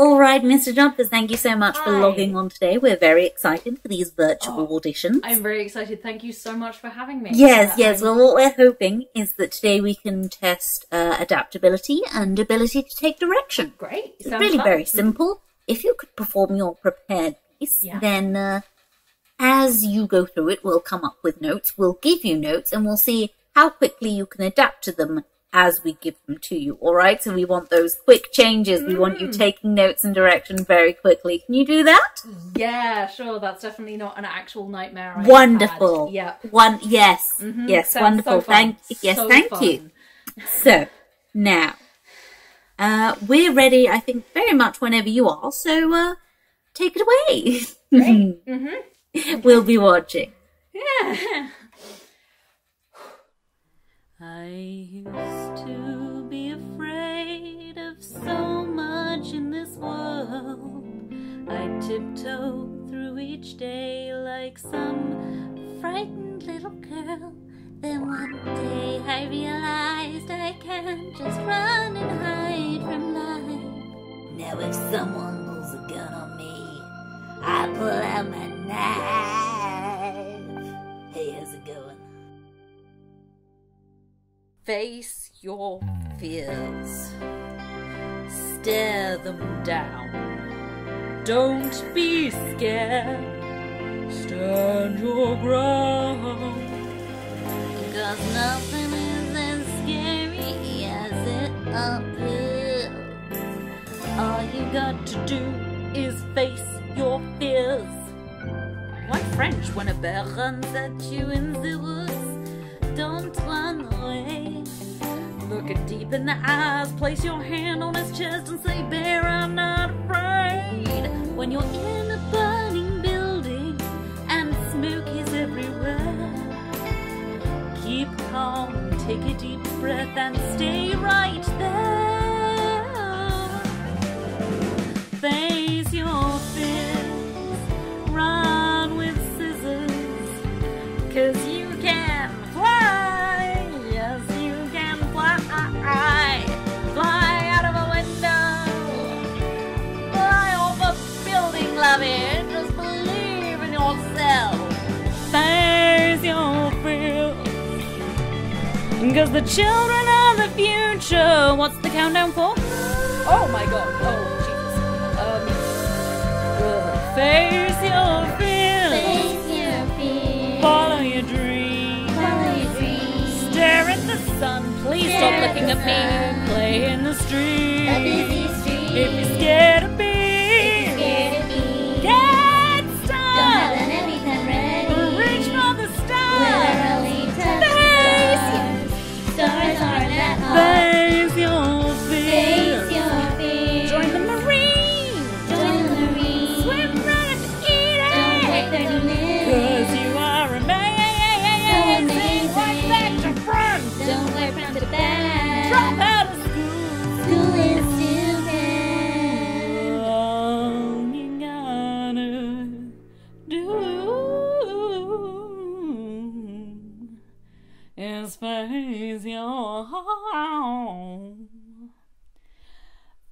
All right, Mr. Jodphurs, thank you so much for logging on today. We're very excited for these virtual Oh, auditions. I'm very excited. Thank you so much for having me. Yes, Uh, yes. I'm- Well, what we're hoping is that today we can test uh, adaptability and ability to take direction. great. It's really fun. very simple. If you could perform your prepared piece, Yeah. then uh, as you go through it, we'll come up with notes. We'll give you notes, and we'll see how quickly you can adapt to them as we give them to you. All right. So we want those quick changes. We want Mm. you taking notes and direction very quickly. Can you do that? Yeah, sure. That's definitely not an actual nightmare. I've Wonderful. Yeah. One. Yes. Mhm. Yes. Sounds wonderful. so thank. Yes. So thank fun. you. So now, uh, we're ready. I think very much whenever you are. So uh, take it away. Great. mm-hmm. we'll be watching. Yeah. I used to be afraid of so much in this world. I tiptoe through each day like some frightened little girl. Then one day I realized I can't just run and hide from life. Now if someone Face your fears. Stare them down. Don't be scared. Stand your ground. Cause nothing is as scary as it appears. All you got to do is face your fears. Like French when a bear runs at you in the woods. Don't run away. Look it deep in the eyes, place your hand on his chest and say, Bear, I'm not afraid. When you're in a burning building and smoke is everywhere, keep calm, take a deep breath and stay right there. Cause the children of the future. What's the countdown for? Oh my god. Oh, Jesus. Um. uh, face your fears. Face your fears. Follow your dreams. Follow your dreams. Stare at the sun. Please Stare stop looking the at me. Play in the street. Home.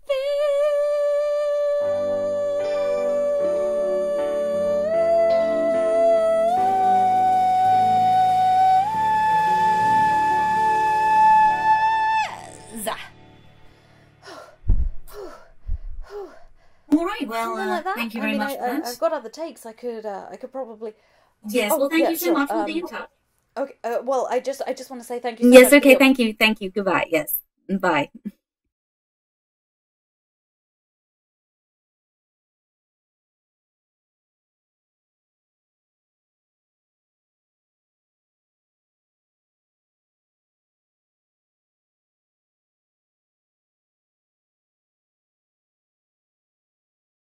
All right. Well, uh, like thank you I very mean, much I, I. I've got other takes. I could, uh, I could probably. yes. oh, well, thank yeah, you so sure. much for being Um, touch. Okay. Uh, well, I just, I just want to say thank you. So Yes. Okay. Thank you. Thank you. Goodbye. Yes. Bye.